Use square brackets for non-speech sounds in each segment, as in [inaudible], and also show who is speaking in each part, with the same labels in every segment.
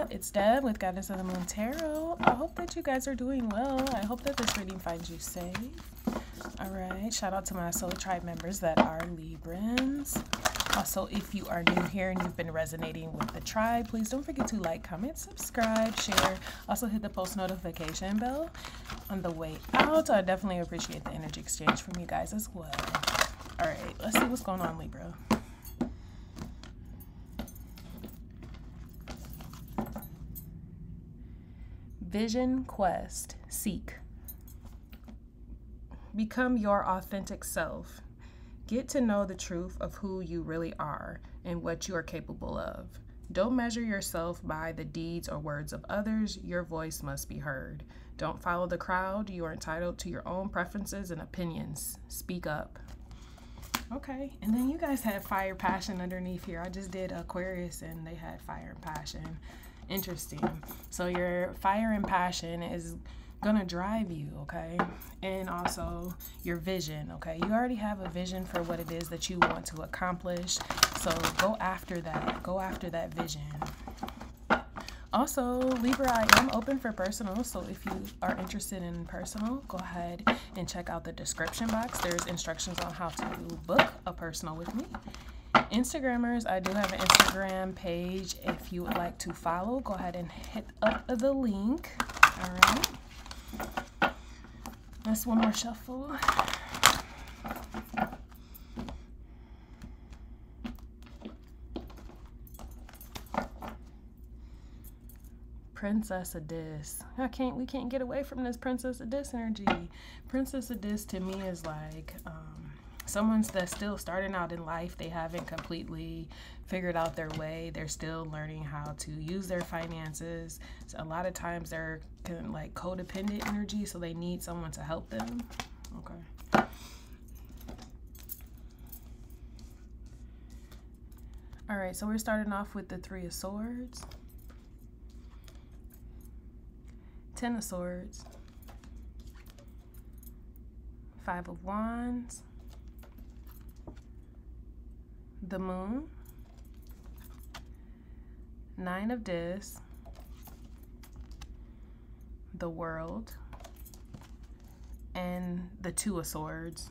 Speaker 1: Libra, it's Deb with Goddess of the Moon Tarot. I hope that you guys are doing well. I hope that this reading finds you safe. All right, shout out to my Soul Tribe members that are Librans. Also, if you are new here and you've been resonating with the tribe, please don't forget to like, comment, subscribe, share. Also, hit the post notification bell on the way out. I definitely appreciate the energy exchange from you guys as well. All right, let's see what's going on, Libra. Vision Quest Seek. Become your authentic self. Get to know the truth of who you really are and what you are capable of. Don't measure yourself by the deeds or words of others. Your voice must be heard. Don't follow the crowd. You are entitled to your own preferences and opinions. Speak up. Okay, and then you guys had fire passion underneath here. I just did Aquarius and they had fire and passion. Interesting. So your fire and passion is gonna drive you, okay? And also your vision, okay? You already have a vision for what it is that you want to accomplish. So go after that. Go after that vision. Also, Libra, I am open for personal, so if you are interested in personal, go ahead and check out the description box. There's instructions on how to book a personal with me. Instagrammers, I do have an Instagram page. If you would like to follow, go ahead and hit up the link. All right. That's one more shuffle. Princess of Discs. I can't. We can't get away from this Princess of Discs energy. Princess of Discs to me is like um, someone's that's still starting out in life. They haven't completely figured out their way. They're still learning how to use their finances. So a lot of times they're kind of like codependent energy, so they need someone to help them. Okay. All right, so we're starting off with the Three of Swords. Ten of Swords, Five of Wands, the Moon, Nine of Discs, the World, and the Two of Swords.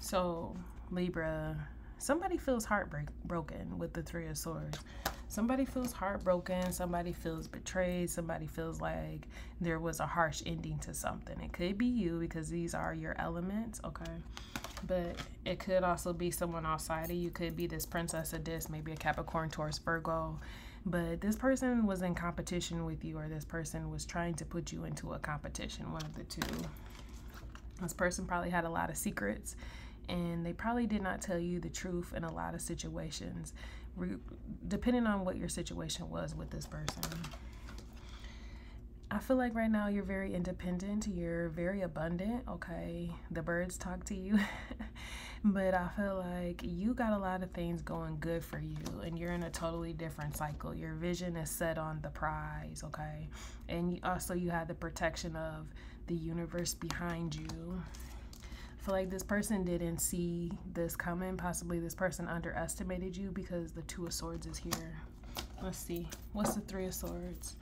Speaker 1: So, Libra, somebody feels heartbroken with the Three of Swords somebody feels heartbroken, somebody feels betrayed, somebody feels like there was a harsh ending to something. It could be you because these are your elements, okay? But it could also be someone outside of you. Could be this princess of Discs, maybe a Capricorn, Taurus, Virgo. But this person was in competition with you, or this person was trying to put you into a competition, one of the two. This person probably had a lot of secrets and they probably did not tell you the truth in a lot of situations depending on what your situation was with this person. I feel like right now you're very independent, you're very abundant, okay? The birds talk to you. [laughs] but I feel like you got a lot of things going good for you and you're in a totally different cycle. Your vision is set on the prize, okay? And you, also you have the protection of the universe behind you feel like this person didn't see this coming. Possibly this person underestimated you because the Two of Swords is here. Let's see. What's the Three of Swords?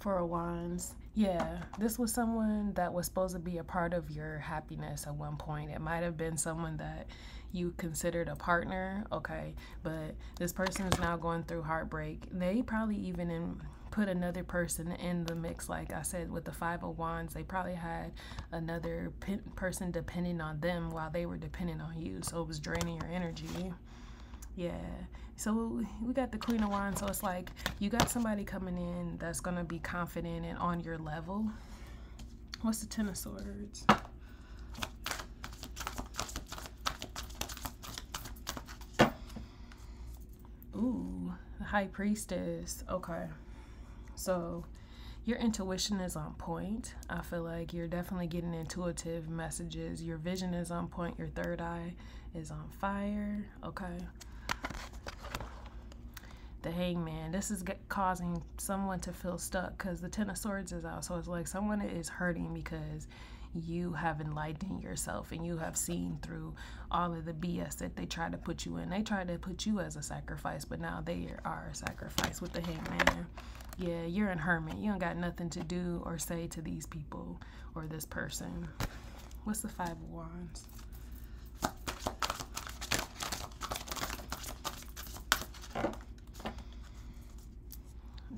Speaker 1: Four of Wands. Yeah, this was someone that was supposed to be a part of your happiness at one point. It might have been someone that you considered a partner, okay, but this person is now going through heartbreak. They probably even in put another person in the mix. Like I said, with the Five of Wands, they probably had another person depending on them while they were depending on you. So it was draining your energy. Yeah. So we got the Queen of Wands. So it's like you got somebody coming in that's going to be confident and on your level. What's the Ten of Swords? Ooh, the High Priestess. Okay. So your intuition is on point. I feel like you're definitely getting intuitive messages. Your vision is on point. Your third eye is on fire. Okay. The hangman. This is causing someone to feel stuck because the ten of swords is out. So it's like someone is hurting because you have enlightened yourself and you have seen through all of the BS that they try to put you in. They try to put you as a sacrifice, but now they are a sacrifice with the hangman. Yeah, you're in hermit. You don't got nothing to do or say to these people or this person. What's the five of wands?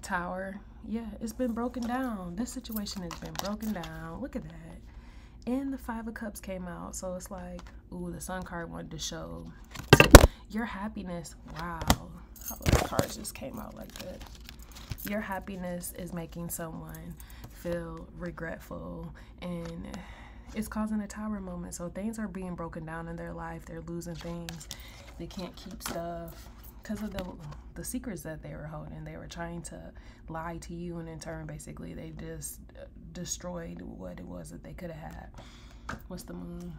Speaker 1: Tower. Yeah, it's been broken down. This situation has been broken down. Look at that. And the Five of Cups came out. So it's like, ooh, the Sun card wanted to show your happiness. Wow. How the cards just came out like that. Your happiness is making someone feel regretful and it's causing a tower moment. So things are being broken down in their life. They're losing things. They can't keep stuff because of the the secrets that they were holding. They were trying to lie to you, and in turn, basically, they just destroyed what it was that they could have had. What's the moon?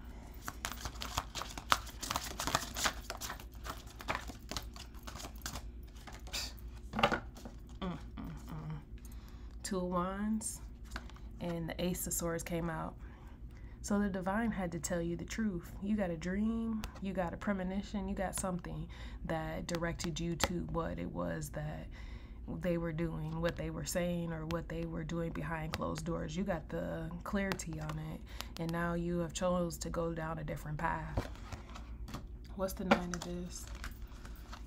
Speaker 1: Two of Wands and the Ace of Swords came out. So the divine had to tell you the truth. You got a dream, you got a premonition, you got something that directed you to what it was that they were doing, what they were saying, or what they were doing behind closed doors. You got the clarity on it, and now you have chose to go down a different path. What's the nine of Discs?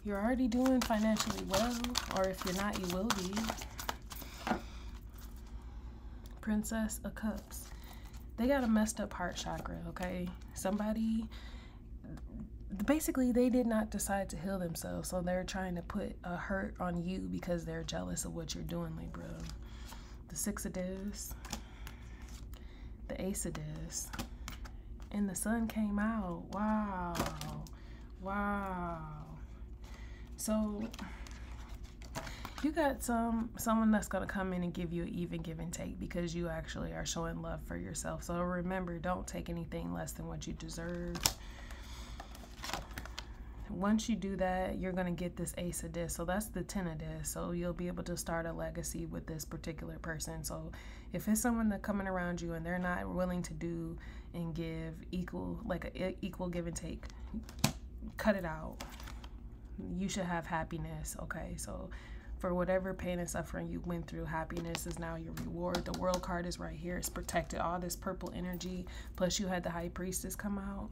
Speaker 1: You're already doing financially well, or if you're not, you will be. Princess of Cups they got a messed up heart chakra, okay? Somebody basically they did not decide to heal themselves, so they're trying to put a hurt on you because they're jealous of what you're doing, Libra. The six of Discs, the ace of Discs, and the sun came out. Wow. Wow. So you got some someone that's going to come in and give you an even give and take because you actually are showing love for yourself. So remember don't take anything less than what you deserve. Once you do that you're going to get this ace of disc so that's the 10 of disc so you'll be able to start a legacy with this particular person. So if it's someone that coming around you and they're not willing to do and give equal like a equal give and take cut it out. You should have happiness okay? So for whatever pain and suffering you went through. Happiness is now your reward. The world card is right here. It's protected. All this purple energy. Plus, you had the high priestess come out.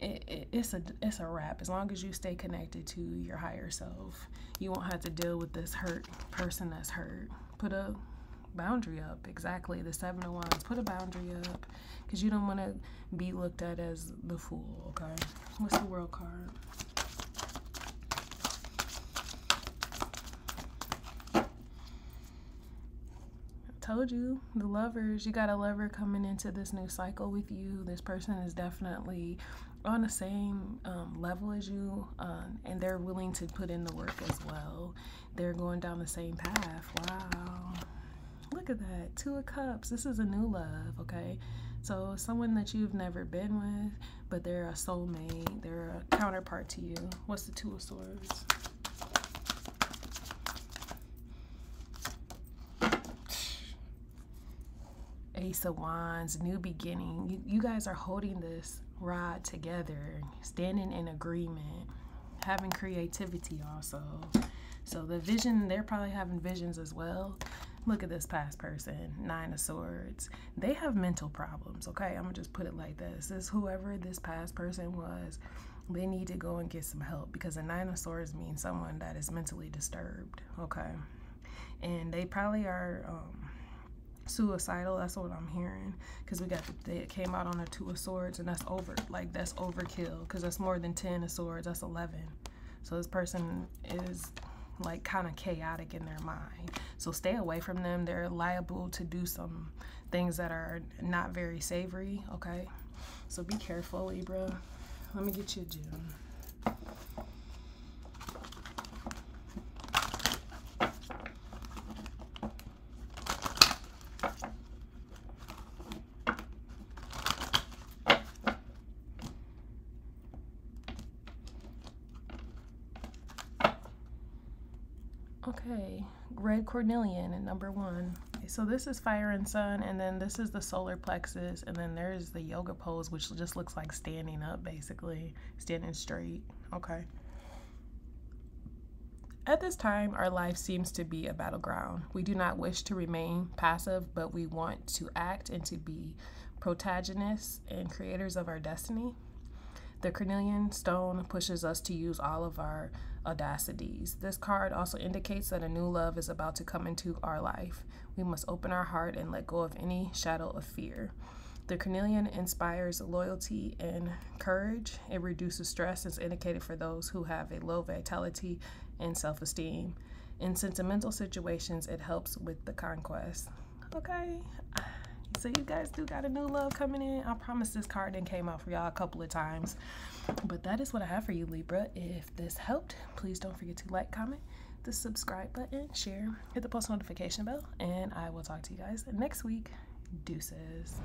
Speaker 1: It, it, it's a it's a wrap. As long as you stay connected to your higher self, you won't have to deal with this hurt person that's hurt. Put a boundary up. Exactly. The seven of wands. Put a boundary up because you don't want to be looked at as the fool. Okay. What's the world card? Told you, the lovers, you got a lover coming into this new cycle with you. This person is definitely on the same um, level as you, um, and they're willing to put in the work as well. They're going down the same path. Wow. Look at that. Two of Cups. This is a new love, okay? So, someone that you've never been with, but they're a soulmate, they're a counterpart to you. What's the Two of Swords? Ace of Wands, new beginning. You, you guys are holding this rod together, standing in agreement, having creativity also. So the vision, they're probably having visions as well. Look at this past person, Nine of Swords. They have mental problems, okay? I'm gonna just put it like this. This whoever this past person was, they need to go and get some help because a Nine of Swords means someone that is mentally disturbed, okay? And they probably are um, suicidal. That's what I'm hearing. Because we got the, it came out on a two of swords, and that's over. Like that's overkill. Because that's more than ten of swords. That's eleven. So this person is like kind of chaotic in their mind. So stay away from them. They're liable to do some things that are not very savory. Okay. So be careful, Libra. Let me get you a gem. Okay, Okay, red cornelian and number one. So this is fire and sun, and then this is the solar plexus, and then there's the yoga pose, which just looks like standing up, basically, standing straight. Okay. At this time, our life seems to be a battleground. We do not wish to remain passive, but we want to act and to be protagonists and creators of our destiny. The Cornelian stone pushes us to use all of our audacities. This card also indicates that a new love is about to come into our life. We must open our heart and let go of any shadow of fear. The Cornelian inspires loyalty and courage. It reduces stress. It's indicated for those who have a low vitality and self esteem. In sentimental situations, it helps with the conquest. Okay, so you guys do got a new love coming in. I promise this card didn't came out for y'all a couple of times. But that is what I have for you, Libra. If this helped, please don't forget to like, comment, the subscribe button, share, hit the post notification bell, and I will talk to you guys next week. Deuces.